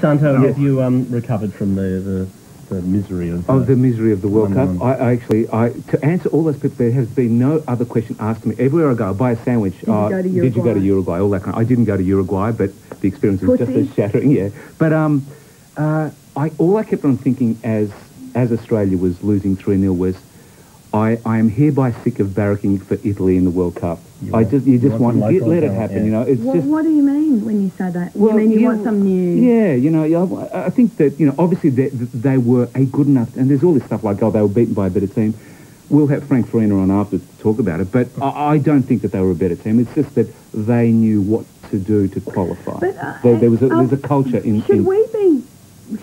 Santo, have you um, recovered from the, the, the misery of, Of the misery of the World Cup, I, I actually, I to answer all those people, there has been no other question asked me. Everywhere I go, I buy a sandwich. you uh, go to Did you go to Uruguay? Uruguay? All that kind. I didn't go to Uruguay, but the experience was just as shattering. Yeah, but um, uh, I all I kept on thinking as as Australia was losing three 0 was. I, I am hereby sick of barracking for Italy in the World Cup. You I just you you just want want, some get, let it happen. yeah. You know, it's What, just what do you mean when you say that? well, you mean you yeah, want some new... Yeah, you know, yeah, I I think that, you know, obviously they, they were a good enough, and there's all this stuff like, oh, they were beaten by a better team. We'll have Frank Farina on after to talk about it, but I, I don't think that they were a better team. It's just that they knew what to do to qualify. But, uh, there, there was a, uh, there's a culture in... Should in we be...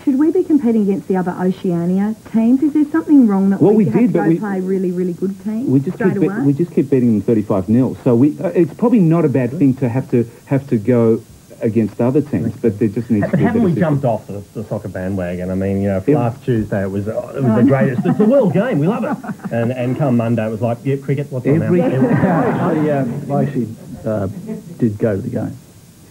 Should we be competing against the other Oceania teams? Is there something wrong that Well, we, we have did, to but go we- play really, really good teams we just straight keep be- away? we just keep beating them 35 0 So we uh, it's probably not a bad thing to have to have to go against other teams, but there just needs to be a haven't bit we of jumped off the, the soccer bandwagon? I mean, you know, Yeah. last Tuesday it was uh, it was the greatest. It's the world game. We love it. And and come Monday it was like, yeah, cricket. What's on Every- now? I, uh, I actually uh, did go to the game.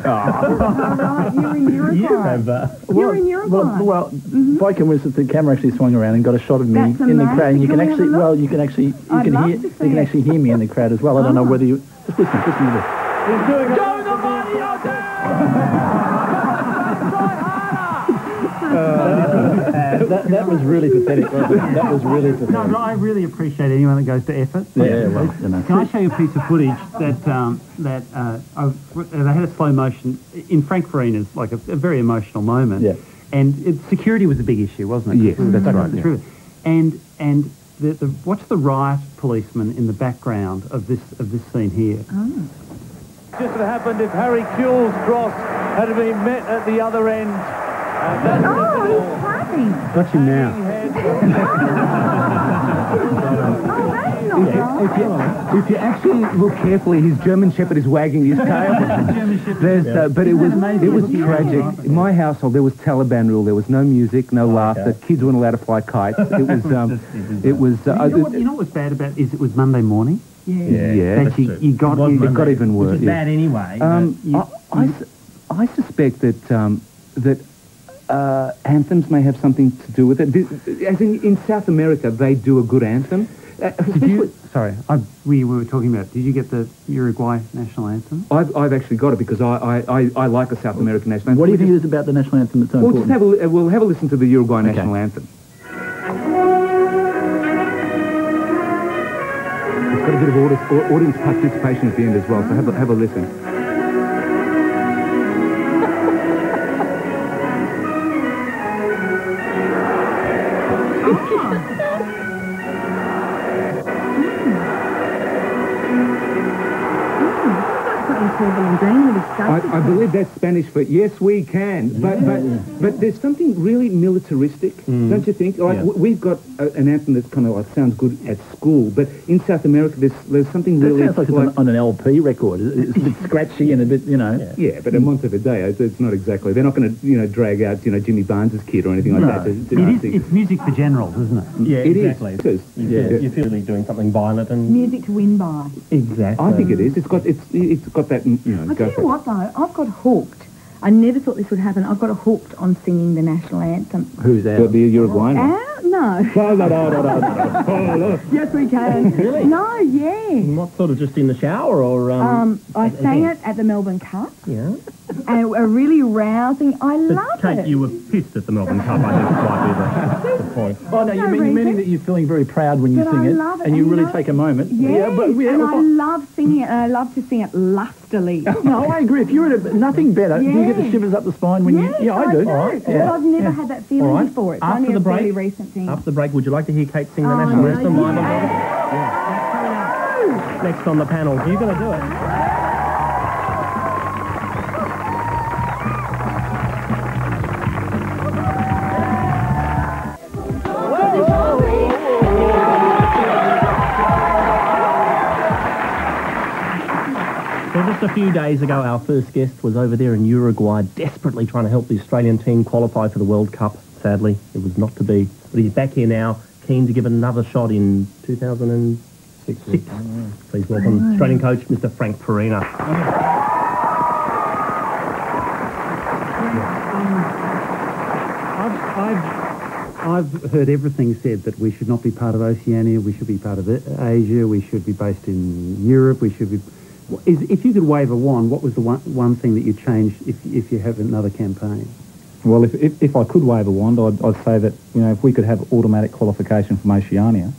All right, you're in You Uruguay. have. Uh, You're in Uruguay. Well, well Boykin was the camera actually swung around and got a shot of me That's in the crowd, and you can Can we have a actually, well, you can actually, you I'd can hear, you can actually hear me in the crowd as well. I don't know Ah. whether you just listen, listen to this. That, that was really pathetic. Wasn't it? That was really No, pathetic. but I really appreciate anyone that goes to effort. Yeah, well, you know. Can I show you a piece of footage that um, that uh, I, they had a slow motion in Frank Farina's like a, a very emotional moment. Yeah. And it, security was a big issue, wasn't it? Yes, that's right, up yeah. truth. And and the, the, watch the riot policeman in the background of this of this scene here. just had happened if Harry Kewell's cross had been met at the other end. And that's Oh, he's you now. Oh, that's not right. If you, if you actually look carefully, his German Shepherd is wagging his tail. There's, uh, but it was it was tragic. In my household, there was Taliban rule. There was no music, no laughter. Kids weren't allowed to fly kites. It was um, it was. Uh, You know, what, you know what was bad about it is it was Monday morning. Yeah. yeah. that you, you got It you, It got even worse. which is yeah. bad anyway. Um, you- I, I I suspect that um, that uh, anthems may have something to do with it. As in, in South America, they do a good anthem. Uh, Did you, sorry, I, we were talking about. Did you get the Uruguay national anthem? I've, I've actually got it because I, I, I, I like the South American national anthem. What do you think just- is about the national anthem that's so We'll just have a, li- we'll have a listen to the Uruguay Okay. national anthem. It's got a bit of audience, audience participation at the end as well, so have a, have a listen. Spanish for yes, we can. But but but there's something really militaristic, mm. don't you think? Like Yeah. we've got a, an anthem that's kind of like sounds good at school, but in South America there's there's something That really sounds like it's on, on an LP record. It's a bit scratchy and a bit, you know. Yeah, but at Montevideo, it's, it's not exactly. They're not going to, you know, drag out, you know, Jimmy Barnes's kid or anything like No. that. to- to- It is. It's music for generals, isn't it? yeah, it is. exactly. It is. You Yeah. you feel really doing something violent and Music to win by. exactly. I think it is. It's got it's it's got that, you know. I tell you what though, I've got hooked. I never thought this would happen. I've got hooked on singing the national anthem. Who's The, out? the Uruguayan. Ah, one. No. No, no, no, no, no, no. No. yes, we can. Really? No, yeah. What sort of just in the shower or um? Um, I at sang it at the Melbourne Cup, Yeah. and a really rousing. I But love Kate, it. you were pissed at the Melbourne Cup. I think might be the, the point. Oh no, you no mean, you meaning reason. that you're feeling very proud when you But sing I it, love it, and you and you really know- take a moment. Yes, but yeah, and if I I- love singing it, and I love to sing it lustily. no, I agree. If you're at a, nothing better, do you get the Yeah. shivers up the spine when yes, you? Yeah, I do. do. Yeah. But I've never Yeah. had that feeling All right. before. It's After only the a break- fairly recent thing. After the break, would you like to hear Kate sing the Oh, national no, anthem? you- live on air? Next on the panel, you're going to do it. So just a few days ago, our first guest was over there in Uruguay, desperately trying to help the Australian team qualify for the World Cup. Sadly, it was not to be. But he's back here now, keen to give another shot in 2006. Mm-hmm. Please welcome mm-hmm. Australian coach, Mr. Frank Farina. I've, I've heard everything said that we should not be part of Oceania, we should be part of Asia, we should be based in Europe, we should be... Is, if you could wave a wand, what was the one, one thing that you change if, if you have another campaign? Well, if, if, if I could wave a wand, I'd, I'd say that, you know, if we could have automatic qualification from Oceania,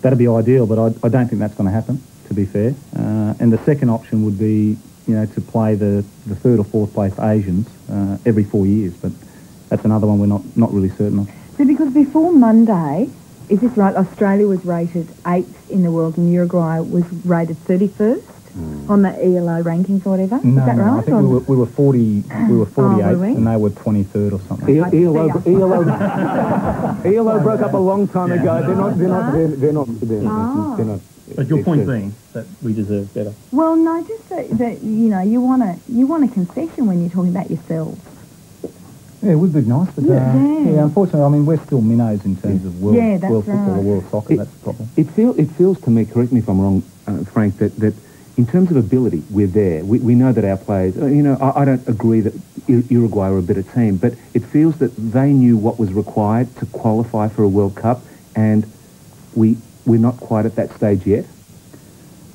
that'd be ideal, but I, I don't think that's going to happen, to be fair. Uh, and the second option would be, you know, to play the, the third or fourth place Asians uh, every four years, but that's another one we're not, not really certain of. So because before Monday, is this right? Australia was rated eighth in the world and Uruguay was rated 31st on the ELO rankings or whatever. No, is that no, right? I think we were, we were 40, we were 48 Oh, were we? and they were 23rd or something. E- I see. ELO, ELO, ELO broke up a long time ago. They're not, they're not, they're, they're not, they're, Ah. they're not. But your point being that we deserve better. Well, no, just that, that you know you want a you want a concession when you're talking about yourselves. Yeah, it would be nice, but uh, Yeah. yeah. unfortunately, I mean, we're still minnows in terms of world, Yeah, world football or world soccer. It- that's the problem. It, feel, it feels to me, correct me if I'm wrong, uh, Frank, that, that in terms of ability, we're there. We, we know that our players, uh, you know, I, I don't agree that Uruguay are a better team, but it feels that they knew what was required to qualify for a World Cup, and we, we're not quite at that stage yet.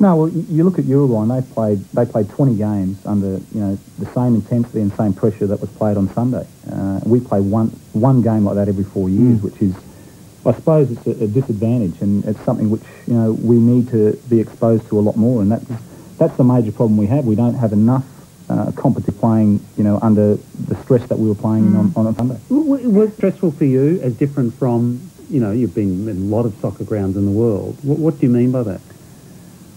No, well, you look at Uruguay and they played they played 20 games under you know the same intensity and same pressure that was played on Sunday. Uh, we play one one game like that every four years, which is, I suppose, it's a, a disadvantage, and it's something which you know we need to be exposed to a lot more, and that's that's the major problem we have. We don't have enough uh, competitive playing, you know, under the stress that we were playing in on, on a Sunday. Was stressful for you as different from, you know, you've been in a lot of soccer grounds in the world. What, what do you mean by that?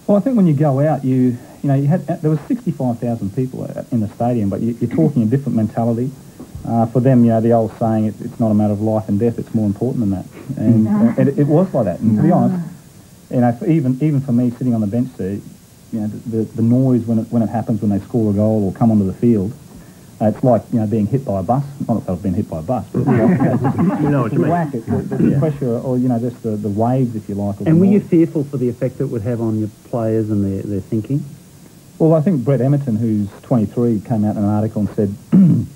Well, I think when you go out, you you know, you had there was 65,000 people in the stadium, but you, you're talking a different mentality. Uh, for them, you know, the old saying, it, it's not a matter of life and death; it's more important than that. And, Ah. and it, it was like that. And to be honest, you know, for even even for me sitting on the bench there, you know, the, the, the noise when it when it happens when they score a goal or come onto the field, uh, it's like you know being hit by a bus. Not that I've been hit by a bus, but you know, You know what you the mean. whack, it, the, the pressure, or you know, just the, the waves, if you like. And were you fearful for the effect it would have on your players and their, their thinking? Well, I think Brett Emerton, who's 23, came out in an article and said, you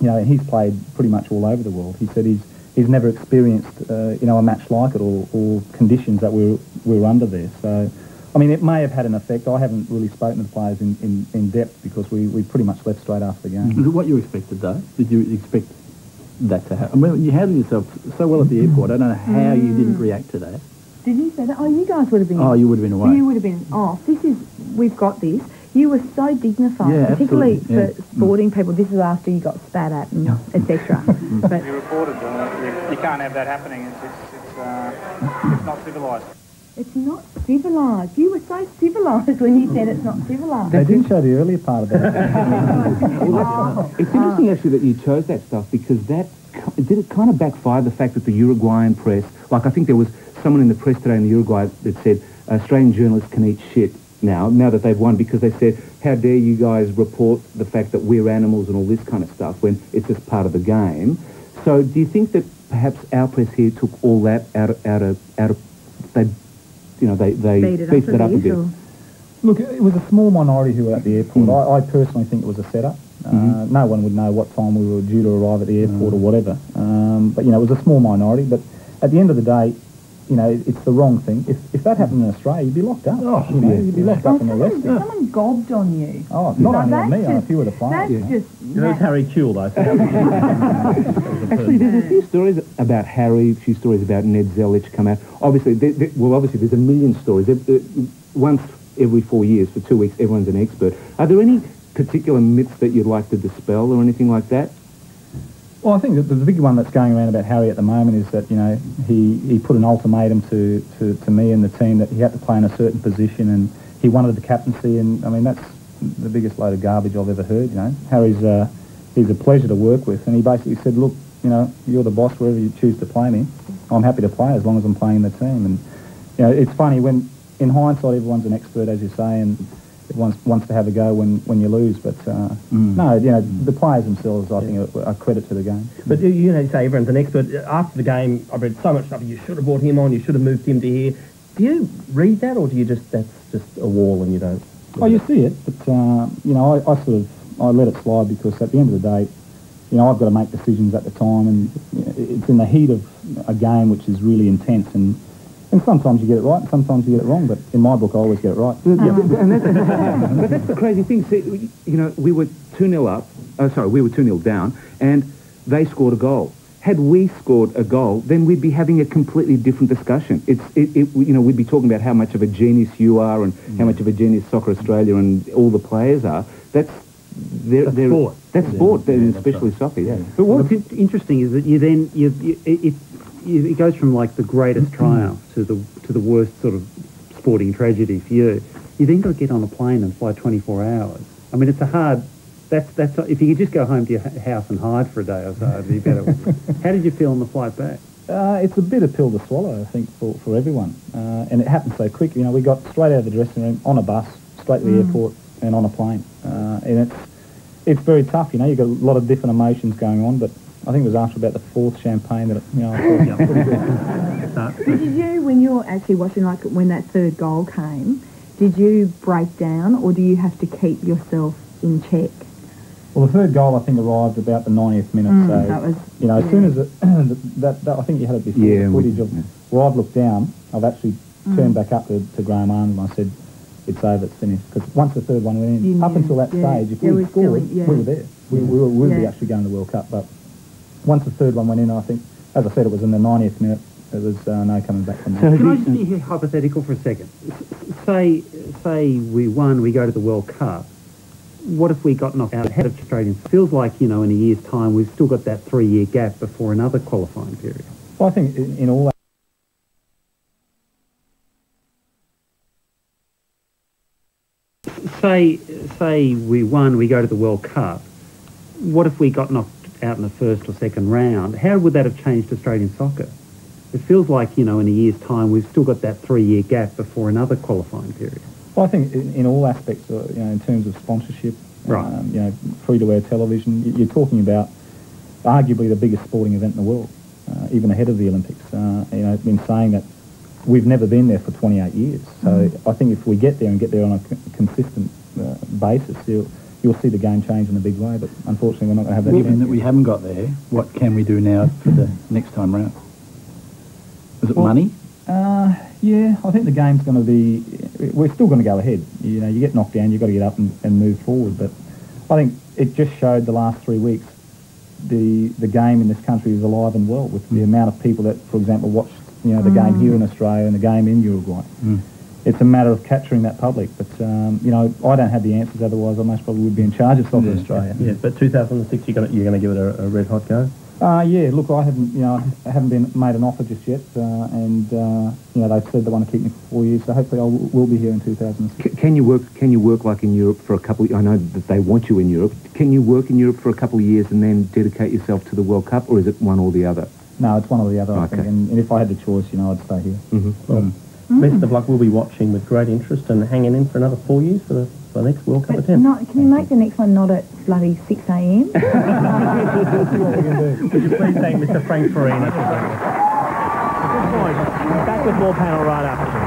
know, he's played pretty much all over the world. He said he's he's never experienced, uh, you know, a match like it or, or conditions that we were, we were under there. So, I mean, it may have had an effect. I haven't really spoken to the players in, in, in depth because we, we pretty much left straight after the game. Was it what you expected, though? Did you expect that to happen? I mean, you handled yourself so well at the airport. I don't know how you didn't react to that. Did you say that? Oh, you guys would have been. Oh, you would have been away. You would have been off. This is we've got this. You were so dignified, Yeah, particularly absolutely, for yeah. sporting people. This is after you got spat at and etc. but you reported. Uh, you, you can't have that happening. It's it's it's, uh, it's not civilised. It's not civilised. You were so civilised when you said it's not civilised. They did show the earlier part of that. It's interesting actually that you chose that stuff because that did it kind of backfire the fact that the Uruguayan press, like I think there was someone in the press today in the Uruguay that said uh, Australian journalists can eat shit now, now that they've won because they said, how dare you guys report the fact that we're animals and all this kind of stuff when it's just part of the game. So do you think that perhaps our press here took all that out of, out of, out of, they, you know, they, they Beat it beefed up it a up a bit. bit? or- Look, it was a small minority who were at the airport. I, I personally think it was a setup. Uh, no one would know what time we were due to arrive at the airport or whatever. Um, but, you know, it was a small minority. But at the end of the day, you know, it's the wrong thing. If, if that happened in Australia, you'd be locked up. Oh, you know, you'd be locked Oh, up and someone, arrested. someone gobbed on you. Oh, not Now, only on that's me, on a just- few of the players. That's just. You know, it's Harry Kewell, though. so- Actually, there's a few stories about Harry, a few stories about Ned Zelich come out. Obviously, there, there- well, obviously, there's a million stories. There- there- Once every four years, for two weeks, everyone's an expert. Are there any particular myths that you'd like to dispel or anything like that? Well, I think that the big one that's going around about Harry at the moment is that, you know, he, he put an ultimatum to, to, to me and the team that he had to play in a certain position and he wanted the captaincy and, I mean, that's the biggest load of garbage I've ever heard, you know. Harry's uh, he's a pleasure to work with and he basically said, look, you know, you're the boss wherever you choose to play me. I'm happy to play as long as I'm playing in the team. And, you know, it's funny when, in hindsight, everyone's an expert, as you say, and everyone wants to have a go when, when you lose. But, uh, no, you know, the players themselves, I think, are, are credit to the game. But you- you know, you say everyone's an expert. After the game, I've read so much stuff. You should have brought him on. You should have moved him to here. Do you read that, or do you just that's just a wall and you don't? Oh, you see it, but uh, you know, I, I sort of I let it slide because at the end of the day, you know, I've got to make decisions at the time, and you know, it's in the heat of a game which is really intense, and and sometimes you get it right, and sometimes you get it wrong. But in my book, I always get it right. Yeah, but- that's, but that's the crazy thing. See, you know, we were 2-0 up. Uh, sorry, we were 2-0 down, and they scored a goal. Had we scored a goal, then we'd be having a completely different discussion. It's, it, it, you know, we'd be talking about how much of a genius you are and how much of a genius Soccer Australia and all the players are. That's, they're, That's they're, sport. That's sport, and especially soccer, yeah. But what's in- interesting is that you then you, you it, you, it goes from like the greatest triumph to the to the worst sort of sporting tragedy for you. You then got to get on a plane and fly 24 hours. I mean, it's a hard. That's that's if you could just go home to your house and hide for a day or so, it'd be better. How did you feel on the flight back? Uh, it's a bit bitter pill to swallow, I think, for, for everyone. Uh, and it happened so quick. You know, we got straight out of the dressing room, on a bus, straight to the airport, and on a plane. Uh, and it's it's very tough. You know, you've got a lot of different emotions going on. But I think it was after about the fourth champagne that, it, you know, I thought, pretty good. Did you, when you're actually watching, like when that third goal came, did you break down or do you have to keep yourself in check? Well, the third goal I think arrived about the 90th minute. Mm, so that was- you know, as yeah. soon as it, that, that I think you had it before Yeah, the we- footage of yeah. where I've looked down. I've actually Mm. turned back up to, to Graham Arnold and I said, "It's over, it's finished." Because once the third one went in, You up knew, until that yeah. stage, if Yeah, we we're scored, still- yeah. we were there. We, we were, we would be actually going to the World Cup. But once the third one went in, I think, as I said, it was in the 90th minute. There was uh, no coming back from there. Can I just be hypothetical for a second? Say, say we won, we go to the World Cup. What if we got knocked out ahead of Australians? Feels like, you know, in a year's time, we've still got that three-year gap before another qualifying period. Well, I think in, in all Say, say we won, we go to the World Cup. What if we got knocked out in the first or second round? How would that have changed Australian soccer? It feels like, you know, in a year's time, we've still got that three-year gap before another qualifying period. Well, I think in, in all aspects, uh, you know, in terms of sponsorship, Right. um, you know, free-to-air television, you're talking about arguably the biggest sporting event in the world, uh, even ahead of the Olympics. Uh, you know, I've been saying that we've never been there for 28 years. So I think if we get there and get there on a c- consistent uh, basis, you'll, see the game change in a big way. But unfortunately, we're not going to have that. Given that we haven't got there, what can we do now for the next time round? Is it Well- money? Uh, yeah, I think the game's going to be. We're still going to go ahead. You know, you get knocked down, you've got to get up and, and move forward. But I think it just showed the last three weeks the the game in this country is alive and well with the amount of people that, for example, watched you know the game here in Australia and the game in Uruguay. Mm. It's a matter of capturing that public. But um, you know, I don't have the answers. Otherwise, I most probably would be in charge of Soccer Yeah. Australia. Yeah, but 2006, you're going to, you're going to give it a, a red hot go? Uh, yeah, look, I haven't, you know, I haven't been made an offer just yet, uh, and uh, you know they've said they want to keep me for four years, so hopefully I will will be here in 2006. C- Can you work? Can you work like in Europe for a couple? Of, I know that they want you in Europe. Can you work in Europe for a couple of years and then dedicate yourself to the World Cup, or is it one or the other? No, it's one or the other, I think, Okay. and, and if I had the choice, you know, I'd stay here. Mm-hmm. Well, best mm. of luck. We'll be watching with great interest and hanging in for another four years for the, for the next World Cup But attempt. not, can you make the next one not at bloody 6 a.m.? Would you please thank Mr. Frank Farina? Good point. Back with more panel right after.